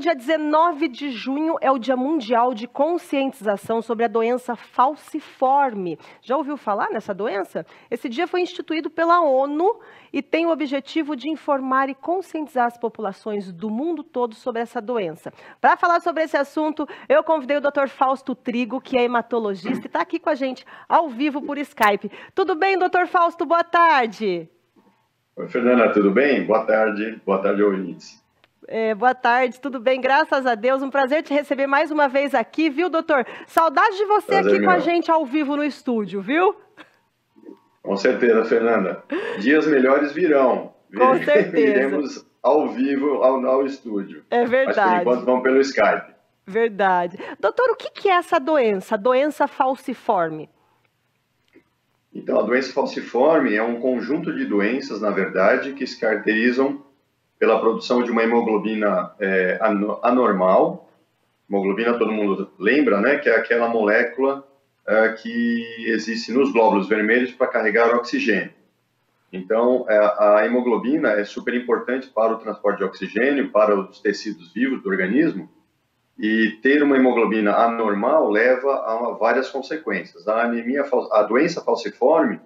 dia 19 de junho é o Dia Mundial de Conscientização sobre a doença falciforme. Já ouviu falar nessa doença? Esse dia foi instituído pela ONU e tem o objetivo de informar e conscientizar as populações do mundo todo sobre essa doença. Para falar sobre esse assunto, eu convidei o Dr. Fausto Trigo, que é hematologista e está aqui com a gente ao vivo por Skype. Tudo bem, Dr. Fausto? Boa tarde. Oi, Fernanda, tudo bem? Boa tarde. Boa tarde, ouvintes. É, boa tarde, tudo bem? Graças a Deus. Um prazer te receber mais uma vez aqui, viu, doutor? Saudade de você prazer aqui meu. com a gente ao vivo no estúdio, viu? Com certeza, Fernanda. Dias melhores virão. Com certeza. Viremos ao vivo ao, ao estúdio. É verdade. Mas por enquanto vamos pelo Skype. Verdade. Doutor, o que é essa doença, doença falciforme? Então, a doença falciforme é um conjunto de doenças, na verdade, que se caracterizam pela produção de uma hemoglobina é, anormal. Hemoglobina, todo mundo lembra, né? Que é aquela molécula é, que existe nos glóbulos vermelhos para carregar oxigênio. Então, é, a hemoglobina é super importante para o transporte de oxigênio, para os tecidos vivos do organismo, e ter uma hemoglobina anormal leva a várias consequências. A anemia, a doença falciforme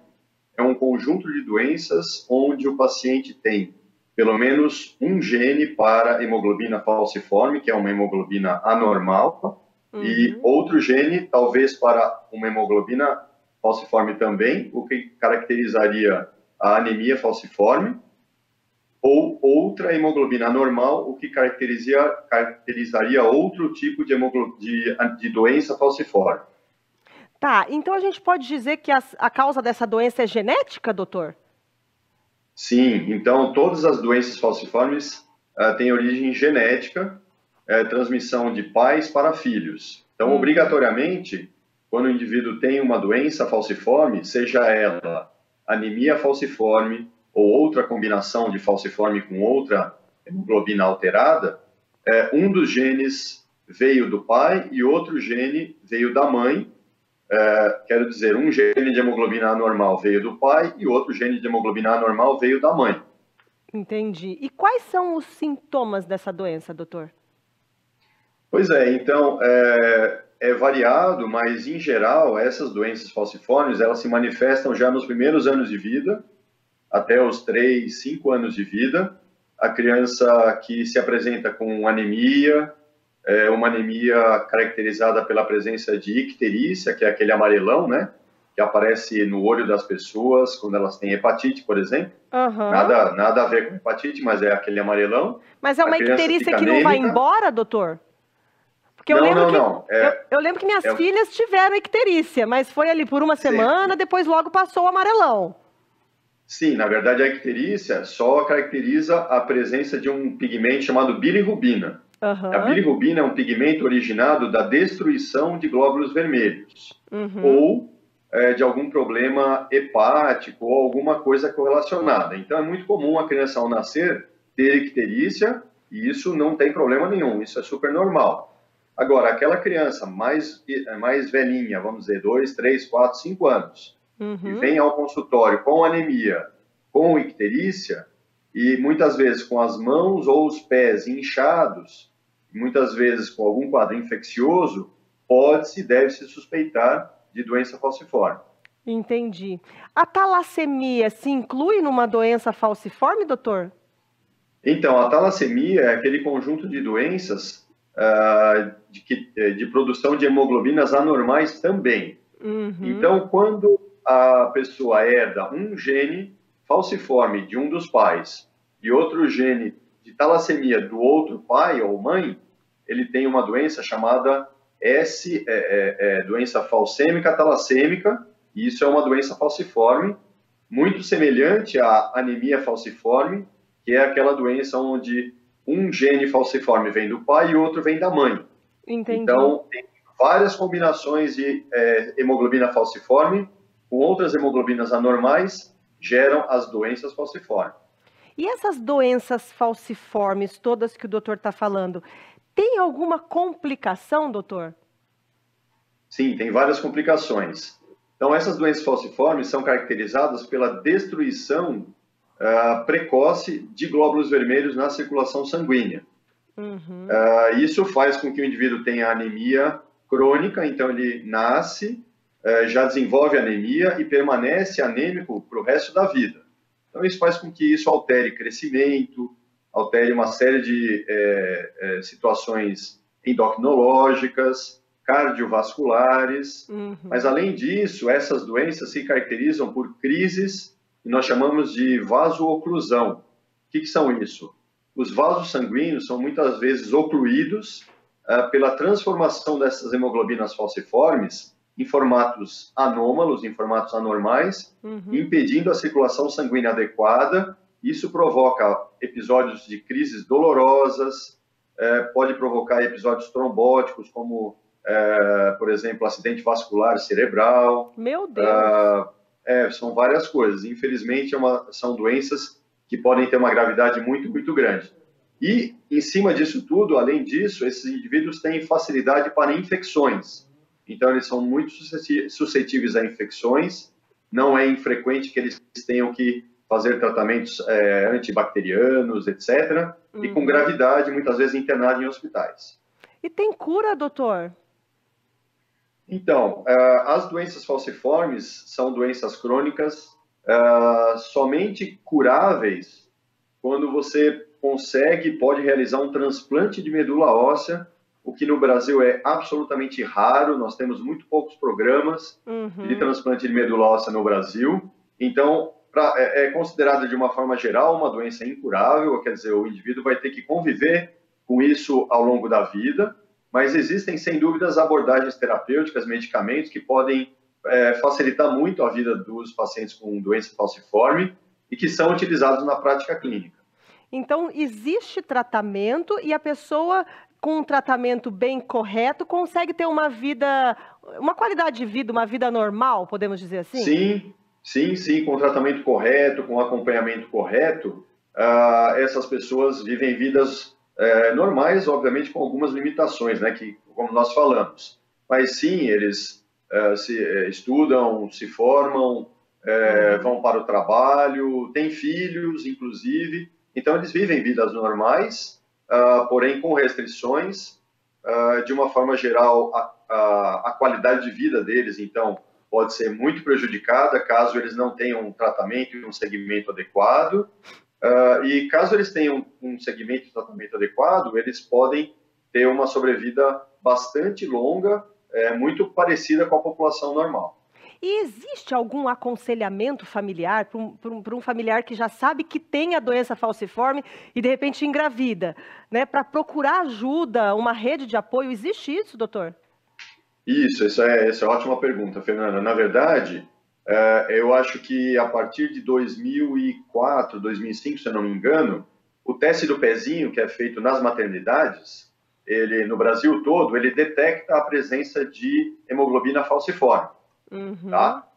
é um conjunto de doenças onde o paciente tem pelo menos um gene para hemoglobina falciforme, que é uma hemoglobina anormal, uhum. e outro gene, talvez para uma hemoglobina falciforme também, o que caracterizaria a anemia falciforme, ou outra hemoglobina anormal, o que caracterizaria, caracterizaria outro tipo de, de, de doença falciforme. Tá, então a gente pode dizer que a, a causa dessa doença é genética, doutor? Sim, então todas as doenças falciformes uh, têm origem genética, uh, transmissão de pais para filhos. Então, hum. obrigatoriamente, quando o indivíduo tem uma doença falciforme, seja ela anemia falciforme ou outra combinação de falciforme com outra hemoglobina alterada, uh, um dos genes veio do pai e outro gene veio da mãe, é, quero dizer, um gene de hemoglobina anormal veio do pai e outro gene de hemoglobina anormal veio da mãe. Entendi. E quais são os sintomas dessa doença, doutor? Pois é, então, é, é variado, mas em geral, essas doenças falciformes, elas se manifestam já nos primeiros anos de vida, até os 3, 5 anos de vida. A criança que se apresenta com anemia, é uma anemia caracterizada pela presença de icterícia, que é aquele amarelão, né? Que aparece no olho das pessoas quando elas têm hepatite, por exemplo. Uhum. Nada, nada a ver com hepatite, mas é aquele amarelão. Mas é uma icterícia que não vai embora, doutor? Porque eu não, lembro não, que, não. É, eu, eu, lembro que minhas é... filhas tiveram icterícia, mas foi ali por uma semana, depois logo passou o amarelão. Sim, na verdade a icterícia só caracteriza a presença de um pigmento chamado bilirrubina. Uhum. A bilirrubina é um pigmento originado da destruição de glóbulos vermelhos uhum. ou é, de algum problema hepático ou alguma coisa correlacionada. Então é muito comum a criança ao nascer ter icterícia e isso não tem problema nenhum, isso é super normal. Agora, aquela criança mais, mais velhinha, vamos dizer, 2, 3, 4, 5 anos, uhum. e vem ao consultório com anemia, com icterícia, e muitas vezes com as mãos ou os pés inchados, muitas vezes com algum quadro infeccioso, pode-se, deve-se suspeitar de doença falciforme. Entendi. A talassemia se inclui numa doença falciforme, doutor? Então, a talassemia é aquele conjunto de doenças uh, de, que, eh, de, produção de hemoglobinas anormais também. Uhum. Então, quando a pessoa herda um gene falciforme de um dos pais e outro gene de talassemia do outro pai ou mãe, ele tem uma doença chamada S, é, é, é, doença falcêmica talassêmica, e isso é uma doença falciforme, muito semelhante à anemia falciforme, que é aquela doença onde um gene falciforme vem do pai e outro vem da mãe. Entendi. Então, tem várias combinações de é, hemoglobina falciforme com outras hemoglobinas anormais geram as doenças falciformes. E essas doenças falciformes, todas que o doutor está falando, tem alguma complicação, doutor? Sim, tem várias complicações. Então, essas doenças falciformes são caracterizadas pela destruição uh, precoce de glóbulos vermelhos na circulação sanguínea. Uhum. Uh, isso faz com que o indivíduo tenha anemia crônica, então ele nasce, já desenvolve anemia e permanece anêmico para o resto da vida. Então isso faz com que isso altere crescimento, altere uma série de é, é, situações endocrinológicas, cardiovasculares, uhum. mas além disso, essas doenças se caracterizam por crises que nós chamamos de vasooclusão. O que, que são isso? Os vasos sanguíneos são muitas vezes ocluídos uh, pela transformação dessas hemoglobinas falciformes em formatos anômalos, em formatos anormais, uhum. impedindo a circulação sanguínea adequada. Isso provoca episódios de crises dolorosas, é, pode provocar episódios trombóticos, como, é, por exemplo, acidente vascular cerebral. Meu Deus! Ah, é, são várias coisas. Infelizmente, é uma, são doenças que podem ter uma gravidade muito, muito grande. E, em cima disso tudo, além disso, esses indivíduos têm facilidade para infecções. Então, eles são muito suscetíveis a infecções. Não é infrequente que eles tenham que fazer tratamentos é, antibacterianos, etc. Uhum. E com uhum. gravidade, muitas vezes internados em hospitais. E tem cura, doutor? Então, uh, as doenças falciformes são doenças crônicas uh, somente curáveis quando você consegue, pode realizar um transplante de medula óssea, o que no Brasil é absolutamente raro. Nós temos muito poucos programas uhum. de transplante de medula óssea no Brasil. Então, pra, é, é considerada de uma forma geral uma doença incurável, quer dizer, o indivíduo vai ter que conviver com isso ao longo da vida mas existem, sem dúvidas, abordagens terapêuticas, medicamentos que podem é, facilitar muito a vida dos pacientes com doença falciforme e que são utilizados na prática clínica. Então, existe tratamento e a pessoa com um tratamento bem correto consegue ter uma vida, uma qualidade de vida, uma vida normal, podemos dizer assim? Sim, sim, sim, com o tratamento correto, com o acompanhamento correto, uh, essas pessoas vivem vidas é, normais, obviamente com algumas limitações, né, que como nós falamos. Mas sim, eles é, se é, estudam, se formam, é, uhum. vão para o trabalho, têm filhos, inclusive. Então eles vivem vidas normais, uh, porém com restrições. Uh, de uma forma geral, a, a, a qualidade de vida deles, então, pode ser muito prejudicada caso eles não tenham um tratamento e um segmento adequado. Uh, e caso eles tenham um segmento de tratamento adequado, eles podem ter uma sobrevida bastante longa, é, muito parecida com a população normal. Existe algum aconselhamento familiar para um, um, um, familiar que já sabe que tem a doença falciforme e de repente engravida, né? Para procurar ajuda, uma rede de apoio, existe isso, doutor? Isso, essa é, essa é ótima pergunta, Fernanda. Na verdade, é, eu acho que a partir de 2004, 2005, se eu não me engano, o teste do pezinho que é feito nas maternidades, ele no Brasil todo, ele detecta a presença de hemoglobina falciforme, uhum. tá?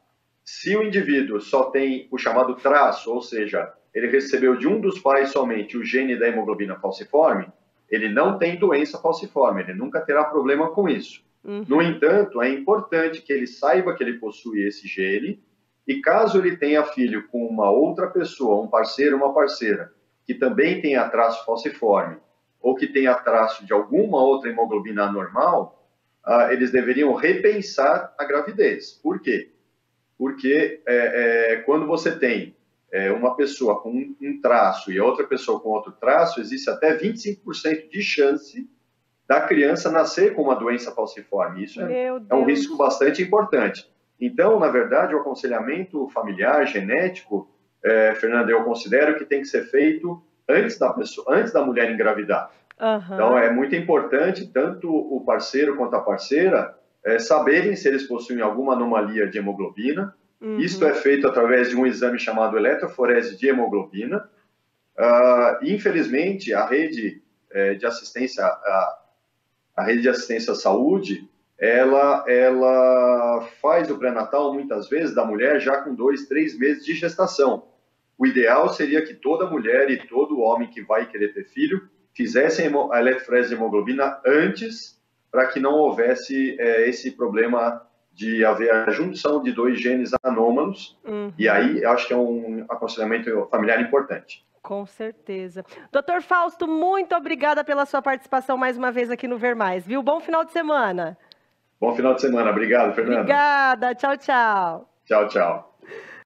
Se o indivíduo só tem o chamado traço, ou seja, ele recebeu de um dos pais somente o gene da hemoglobina falciforme, ele não tem doença falciforme, ele nunca terá problema com isso. Uhum. No entanto, é importante que ele saiba que ele possui esse gene e caso ele tenha filho com uma outra pessoa, um parceiro, uma parceira, que também tenha traço falciforme ou que tenha traço de alguma outra hemoglobina anormal, uh, eles deveriam repensar a gravidez. Por quê? Porque é, é, quando você tem é, uma pessoa com um, um traço e a outra pessoa com outro traço, existe até 25% de chance da criança nascer com uma doença falciforme. Isso é, é, um risco bastante importante. Então, na verdade, o aconselhamento familiar, genético, é, Fernanda, eu considero que tem que ser feito antes da pessoa, antes da mulher engravidar. Uhum. Então, é muito importante tanto o parceiro quanto a parceira é, saberem se eles possuem alguma anomalia de hemoglobina. Uhum. Isso é feito através de um exame chamado eletroforese de hemoglobina. Uh, infelizmente, a rede é, de assistência a, a rede de assistência à saúde, ela, ela faz o pré-natal muitas vezes da mulher já com dois, três meses de gestação. O ideal seria que toda mulher e todo homem que vai querer ter filho fizessem a eletroforese de hemoglobina antes, para que não houvesse é, esse problema de haver a junção de dois genes anômalos. Uhum. E aí, acho que é um aconselhamento familiar importante. Com certeza. Doutor Fausto, muito obrigada pela sua participação mais uma vez aqui no Ver Mais, viu? Bom final de semana. Bom final de semana. Obrigado, Fernanda. Obrigada. Tchau, tchau. Tchau, tchau.